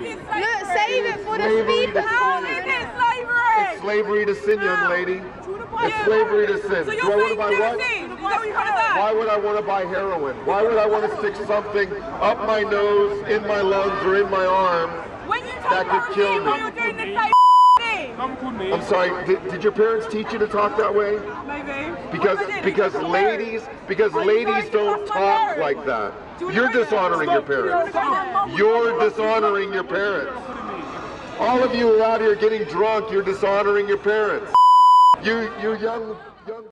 Look, save it for the Slavery speed to bump. sin. slavery? Slavery to sin, young lady. It's slavery to sin. So Do you're I want to saying buy what? never seen? Is that what you're trying to say? Why would I want to buy heroin? Why would I want to stick something up my nose, in my lungs, or in my arm? When you That talk could kill about me. you're doing the same thing. I'm sorry. Did, did your parents teach you to talk that way? Maybe. Because What was it? because ladies because ladies don't talk like that. You You're dishonoring your Do you wanna parents. You're dishonoring your parents. All of you are out here getting drunk. You're dishonoring your parents. You you young young.